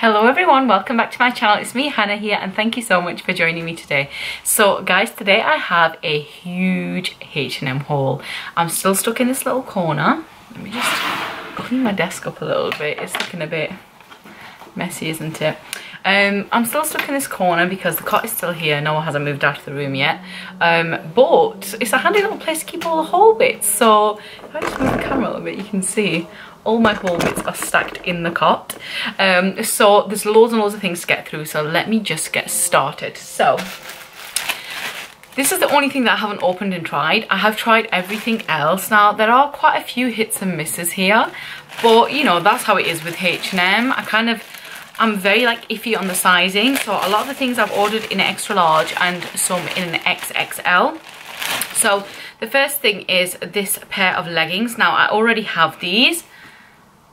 Hello everyone, welcome back to my channel. It's me, Hana here, and thank you so much for joining me today. So guys, today I have a huge H&M haul. I'm still stuck in this little corner. Let me just clean my desk up a little bit. It's looking a bit messy, isn't it? Um, I'm still stuck in this corner because the cot is still here. Noah hasn't moved out of the room yet. Um, but it's a handy little place to keep all the haul bits. So if I just move the camera a little bit, you can see all my haul bits are stacked in the cot. Um, so there's loads and loads of things to get through. So let me just get started. So this is the only thing that I haven't opened and tried. I have tried everything else. Now, there are quite a few hits and misses here, but you know, that's how it is with H&M. I kind of, I'm very like iffy on the sizing. So a lot of the things I've ordered in extra large and some in an XXL. So the first thing is this pair of leggings. Now, I already have these.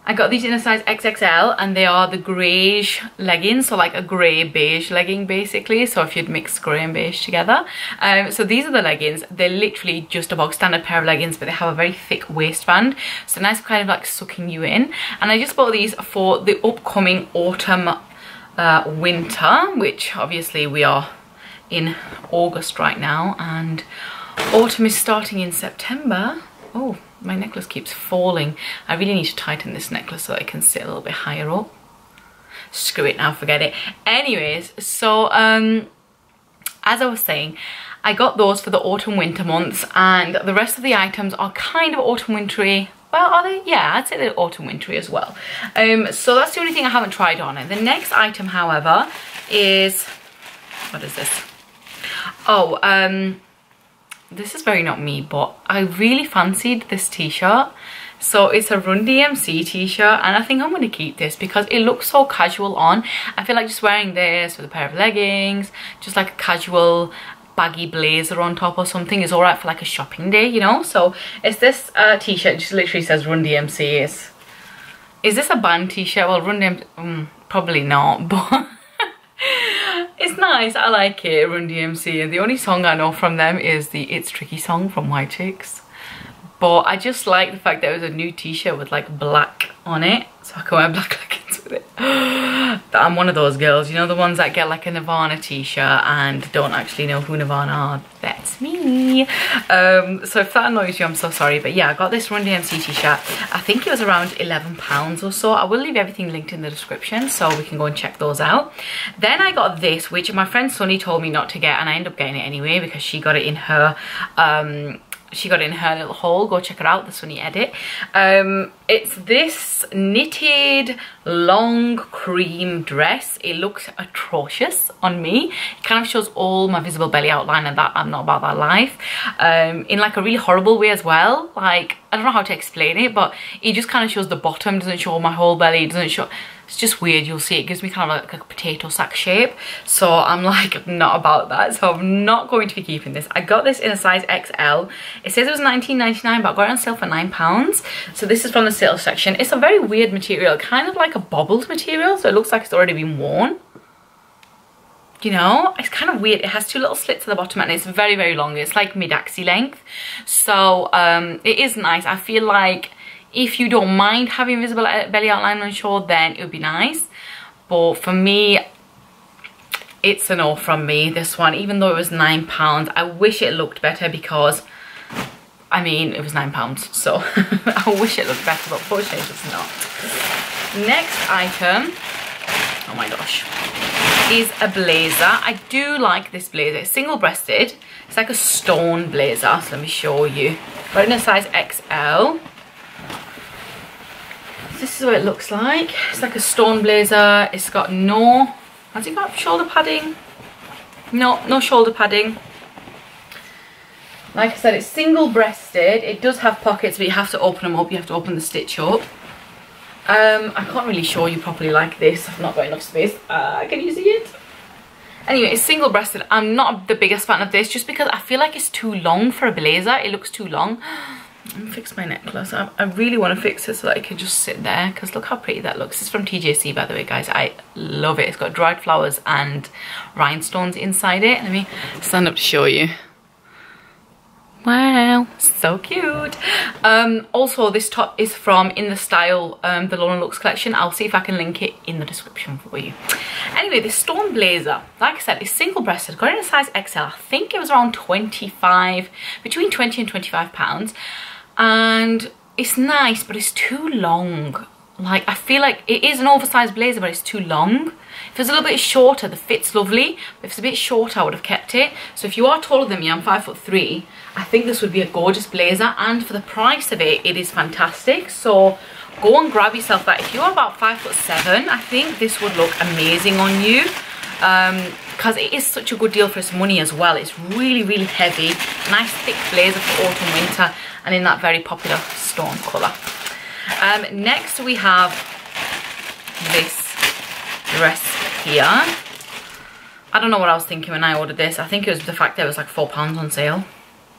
I got these in a size XXL and they are the greyish leggings, so like a grey beige legging basically, so if you'd mix grey and beige together. Um, so these are the leggings, they're literally just a bog standard pair of leggings but they have a very thick waistband, so nice kind of like sucking you in. And I just bought these for the upcoming autumn uh, winter, which obviously we are in August right now and autumn is starting in September. Oh, my necklace keeps falling. I really need to tighten this necklace so I can sit a little bit higher up. Screw it now, forget it. Anyways, so um, as I was saying, I got those for the autumn winter months and the rest of the items are kind of autumn wintry well are they yeah i'd say they're autumn wintry as well um so that's the only thing i haven't tried on it the next item however is what is this oh um this is very not me, but I really fancied this t-shirt. So it's a Run DMC t-shirt and I think I'm going to keep this because it looks so casual on. I feel like just wearing this with a pair of leggings, just like a casual baggy blazer on top or something is alright for like a shopping day, you know? So it's this uh, t-shirt, just literally says Run DMC. Is, is this a band t-shirt? Well, Run DMC, um, probably not, but it's nice. I like it, Run DMC. And the only song I know from them is the It's Tricky song from White Chicks. But I just like the fact that it was a new t-shirt with like black on it. So I can wear black leggings with it. I'm one of those girls, you know, the ones that get like a Nirvana t-shirt and don't actually know who Nirvana are. That's me. Um, so if that annoys you, I'm so sorry. But yeah, I got this Run DMC t-shirt. I think it was around £11 or so. I will leave everything linked in the description so we can go and check those out. Then I got this, which my friend Sunny told me not to get and I ended up getting it anyway because she got it in her um, she got in her little haul go check her out. The sunny edit. Um it's this knitted long cream dress. It looks atrocious on me. It kind of shows all my visible belly outline and that i'm not about that life. Um in like a really horrible way as well. Like i don't know how to explain it but it just kind of shows the bottom. Doesn't show my whole belly. Doesn't show it's just weird you'll see it gives me kind of like a potato sack shape. So i'm like not about that. So i'm not going to be keeping this. I got this in a size xl it says it was 19.99 but i got it on sale for nine pounds. So this is from the sales section. It's a very weird material kind of like a bobbled material so it looks like it's already been worn. You know it's kind of weird. It has two little slits at the bottom and it's very very long. It's like mid-axi length. So um it is nice. I feel like if you don't mind having visible uh, belly outline on shore, then it would be nice. But for me, it's a no from me, this one. Even though it was £9, I wish it looked better because, I mean, it was £9. So I wish it looked better, but fortunately it does not. Next item, oh my gosh, is a blazer. I do like this blazer. It's single-breasted. It's like a stone blazer. So let me show you. Got in a size XL this is what it looks like. It's like a stone blazer. It's got no, has it got shoulder padding? No, no shoulder padding. Like I said, it's single breasted. It does have pockets, but you have to open them up. You have to open the stitch up. Um, I can't really show you properly like this. I've not got enough space. Uh, can you see it? Anyway, it's single breasted. I'm not the biggest fan of this just because I feel like it's too long for a blazer. It looks too long. Fix my necklace. I, I really want to fix it so that I can just sit there because look how pretty that looks. It's from TJC by the way guys. I love it. It's got dried flowers and rhinestones inside it. Let me stand up to show you. Wow, so cute. Um, also, this top is from In The Style, um, the Lorna Luxe collection. I'll see if I can link it in the description for you. Anyway, this Stone Blazer, like I said, is single-breasted. Got it in a size XL. I think it was around 25, between 20 and 25 pounds. And it's nice, but it's too long. Like, I feel like it is an oversized blazer, but it's too long. If it's a little bit shorter, the fit's lovely. If it's a bit shorter, I would have kept it. So if you are taller than me, I'm five foot three, I think this would be a gorgeous blazer. And for the price of it, it is fantastic. So go and grab yourself that. If you're about five foot seven, I think this would look amazing on you. Because um, it is such a good deal for its money as well. It's really, really heavy. Nice thick blazer for autumn, winter. And in that very popular stone colour. Um, next we have this dress here. I don't know what I was thinking when I ordered this. I think it was the fact that it was like £4 on sale.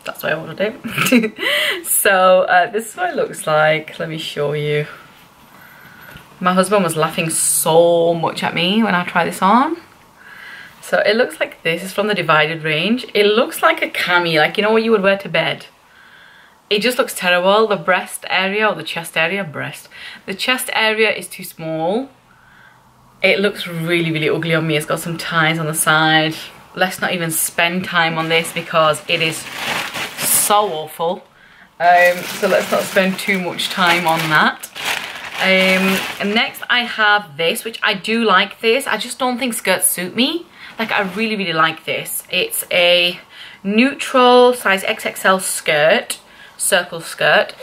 That's why I ordered it. so uh, this is what it looks like. Let me show you. My husband was laughing so much at me when I tried this on. So it looks like this. is from the Divided range. It looks like a cami, like you know what you would wear to bed. It just looks terrible. The breast area or the chest area, breast. The chest area is too small it looks really, really ugly on me. It's got some ties on the side. Let's not even spend time on this because it is so awful. Um, so let's not spend too much time on that. Um, next I have this, which I do like this. I just don't think skirts suit me. Like I really, really like this. It's a neutral size XXL skirt, circle skirt.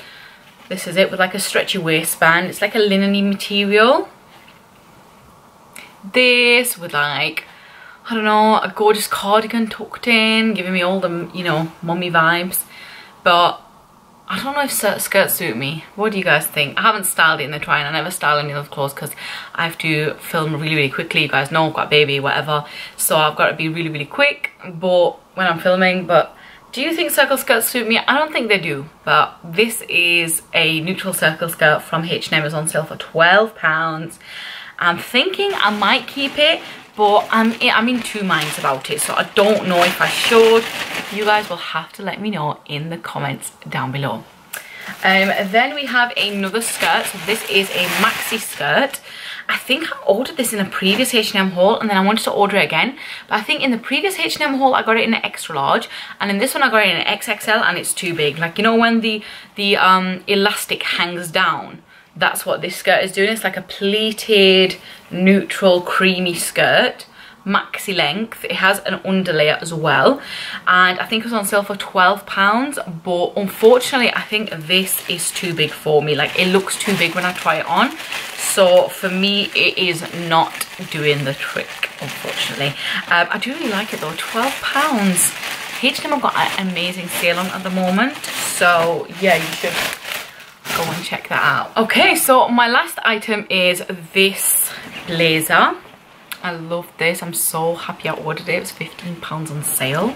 This is it with like a stretchy waistband. It's like a linen material this with like I don't know, a gorgeous cardigan tucked in, giving me all the, you know, mummy vibes. But I don't know if skirts suit me. What do you guys think? I haven't styled it in the try I never style any of clothes because I have to film really, really quickly. You guys know I've got a baby, whatever. So I've got to be really, really quick but when I'm filming. But do you think circle skirts suit me? I don't think they do. But this is a neutral circle skirt from H&M. It's on sale for £12. I'm thinking I might keep it, but I'm, I'm in two minds about it. So I don't know if I should. You guys will have to let me know in the comments down below. Um, then we have another skirt. So this is a maxi skirt. I think I ordered this in a previous H&M haul and then I wanted to order it again. But I think in the previous H&M haul, I got it in an extra large. And in this one, I got it in an XXL and it's too big. Like, you know, when the, the um, elastic hangs down that's what this skirt is doing. It's like a pleated, neutral, creamy skirt maxi length. It has an underlayer as well. And i think it was on sale for 12 pounds but unfortunately i think this is too big for me. Like it looks too big when i try it on. So for me it is not doing the trick unfortunately. Um, i do really like it though. 12 pounds. H&M have got an amazing sale on at the moment. So yeah you should go and check that out. Okay, so my last item is this blazer. I love this. I'm so happy I ordered it. It was £15 on sale.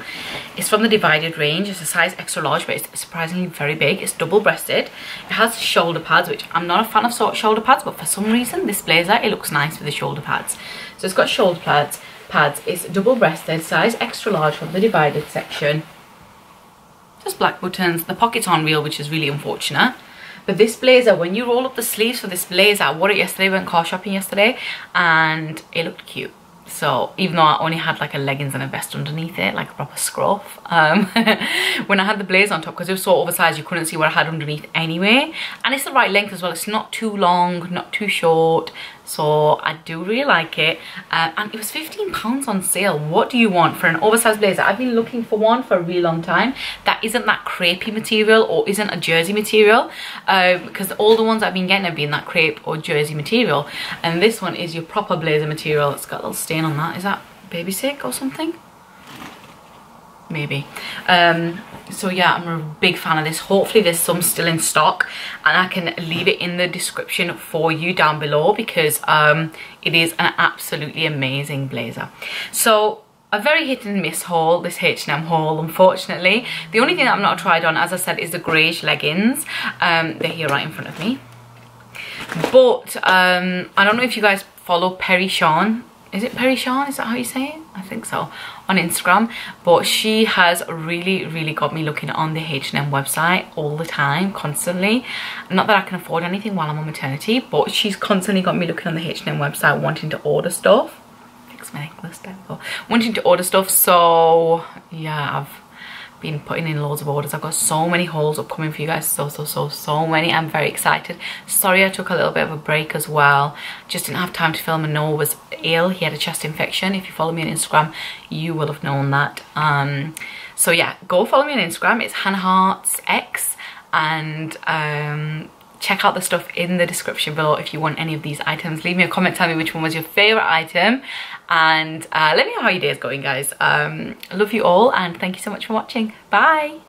It's from the Divided range. It's a size extra large, but it's surprisingly very big. It's double-breasted. It has shoulder pads, which I'm not a fan of shoulder pads, but for some reason, this blazer, it looks nice with the shoulder pads. So it's got shoulder pads. pads. It's double-breasted, size extra large from the Divided section. Just black buttons. The pockets aren't real, which is really unfortunate. But this blazer, when you roll up the sleeves for this blazer, I wore it yesterday, went car shopping yesterday, and it looked cute. So even though I only had like a leggings and a vest underneath it, like a proper scruff, um, when I had the blazer on top, because it was so oversized, you couldn't see what I had underneath anyway. And it's the right length as well. It's not too long, not too short so I do really like it. Uh, and it was 15 pounds on sale. What do you want for an oversized blazer? I've been looking for one for a really long time. That isn't that crepey material or isn't a jersey material uh, because all the ones I've been getting have been that crepe or jersey material. And this one is your proper blazer material. It's got a little stain on that. Is that baby sick or something maybe um, so yeah i'm a big fan of this hopefully there's some still in stock and i can leave it in the description for you down below because um, it is an absolutely amazing blazer so a very hit and miss haul, this H&M haul, unfortunately. The only thing that I've not tried on, as I said, is the greyish leggings. Um, they're here right in front of me. But um, I don't know if you guys follow Perrie Sian is it Perrie Sian? Is that how you say it? I think so. On Instagram. But she has really, really got me looking on the H&M website all the time, constantly. Not that I can afford anything while I'm on maternity, but she's constantly got me looking on the H&M website wanting to order stuff. Fix my necklace, Wanting to order stuff, so yeah, I've been putting in loads of orders. I've got so many hauls upcoming for you guys. So, so, so, so many. I'm very excited. Sorry I took a little bit of a break as well. Just didn't have time to film and Noah was ill. He had a chest infection. If you follow me on Instagram, you will have known that. Um, so yeah, go follow me on Instagram. It's Hana Hearts X and um, check out the stuff in the description below if you want any of these items. Leave me a comment, tell me which one was your favorite item and uh, let me know how your day is going guys. Um, love you all and thank you so much for watching. Bye!